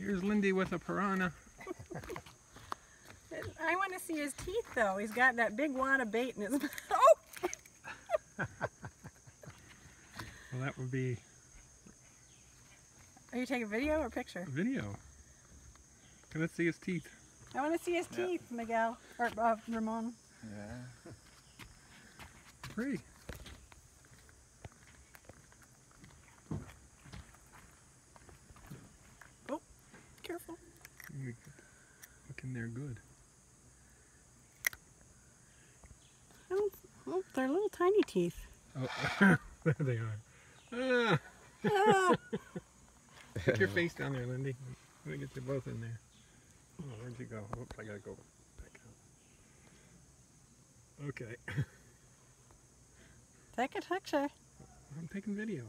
Here's Lindi with a piranha. I want to see his teeth though. He's got that big wad of bait in his mouth. Oh! Well, that would be Are you taking video or picture? video. Can I see his teeth? I want to see his Yeah. teeth, Miguel. Or uh, Ramon. Yeah. Free. In there good. I don't, oh, they're little tiny teeth. Oh, there they are. Ah, Ah, put your face down there, Lindi. Let me get you both in there. Oh, where'd you go? Oops, I gotta go back out. Okay, take a picture. I'm taking video.